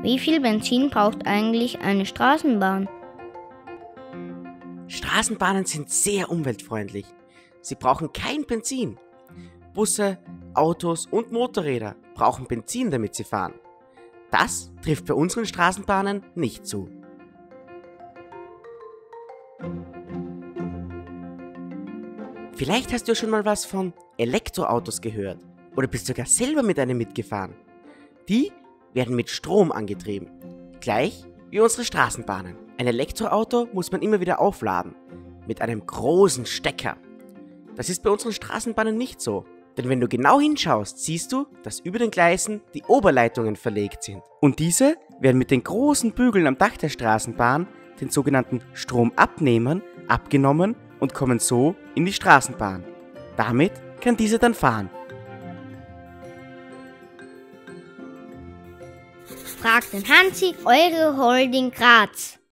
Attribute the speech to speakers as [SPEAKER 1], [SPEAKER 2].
[SPEAKER 1] Wie viel Benzin braucht eigentlich eine Straßenbahn?
[SPEAKER 2] Straßenbahnen sind sehr umweltfreundlich. Sie brauchen kein Benzin. Busse, Autos und Motorräder brauchen Benzin, damit sie fahren. Das trifft bei unseren Straßenbahnen nicht zu. Vielleicht hast du schon mal was von Elektroautos gehört oder bist sogar selber mit einem mitgefahren. Die werden mit Strom angetrieben, gleich wie unsere Straßenbahnen. Ein Elektroauto muss man immer wieder aufladen, mit einem großen Stecker. Das ist bei unseren Straßenbahnen nicht so. Denn wenn du genau hinschaust, siehst du, dass über den Gleisen die Oberleitungen verlegt sind. Und diese werden mit den großen Bügeln am Dach der Straßenbahn, den sogenannten Stromabnehmern, abgenommen und kommen so in die Straßenbahn. Damit kann diese dann fahren.
[SPEAKER 1] Fragt den Hansi, eure Holding Graz.